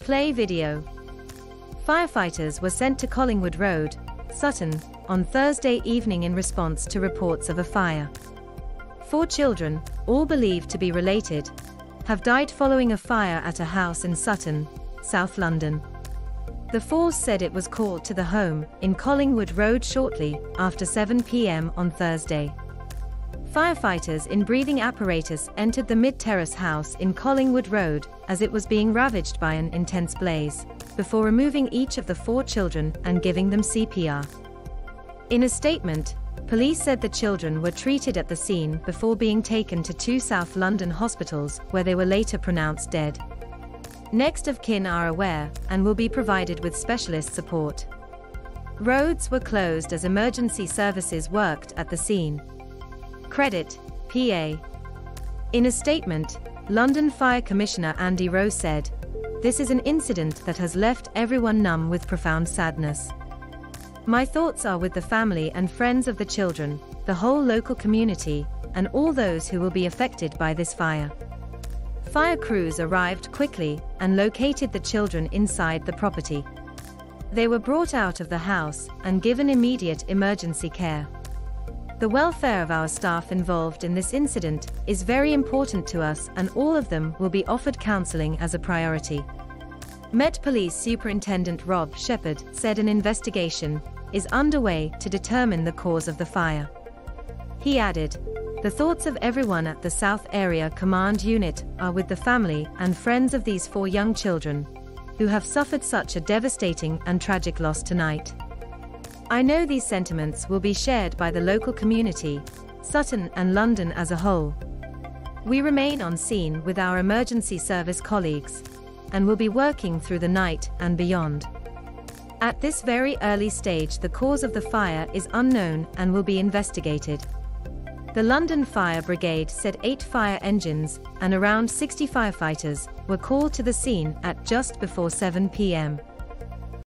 Play video. Firefighters were sent to Collingwood Road, Sutton, on Thursday evening in response to reports of a fire. Four children, all believed to be related, have died following a fire at a house in Sutton, South London. The force said it was called to the home in Collingwood Road shortly after 7 p.m. on Thursday. Firefighters in breathing apparatus entered the mid-terrace house in Collingwood Road as it was being ravaged by an intense blaze, before removing each of the four children and giving them CPR. In a statement, police said the children were treated at the scene before being taken to two South London hospitals where they were later pronounced dead. Next of kin are aware and will be provided with specialist support. Roads were closed as emergency services worked at the scene. Credit, PA. In a statement, London Fire Commissioner Andy Roe said, This is an incident that has left everyone numb with profound sadness. My thoughts are with the family and friends of the children, the whole local community, and all those who will be affected by this fire. Fire crews arrived quickly and located the children inside the property. They were brought out of the house and given immediate emergency care. The welfare of our staff involved in this incident is very important to us and all of them will be offered counseling as a priority. Met Police Superintendent Rob Shepherd said an investigation is underway to determine the cause of the fire. He added, the thoughts of everyone at the South Area Command Unit are with the family and friends of these four young children, who have suffered such a devastating and tragic loss tonight. I know these sentiments will be shared by the local community, Sutton and London as a whole. We remain on scene with our emergency service colleagues, and will be working through the night and beyond. At this very early stage the cause of the fire is unknown and will be investigated. The London Fire Brigade said eight fire engines and around 60 firefighters were called to the scene at just before 7 p.m.